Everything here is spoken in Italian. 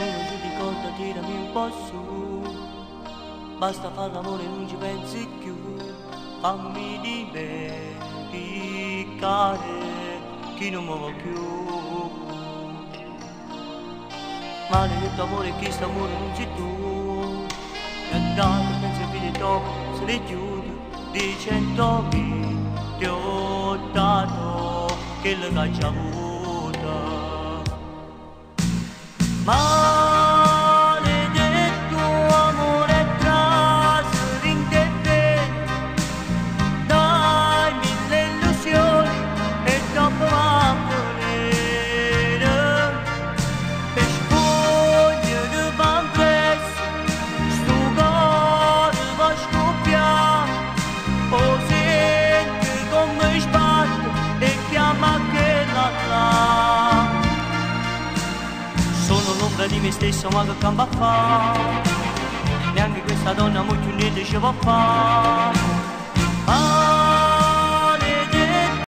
ricordati dammi un po' su. Basta far l'amore non ci pensi più. Fammi dimenticare chi non muovo più. Maledetto amore chi sta amore non sei tu. E andato penso finito se li chiudo Dicendo che ti ho dato che le caccia avuta Maledetto l'ombra di me stesso ma che campa fa neanche questa donna molto niente ci va fa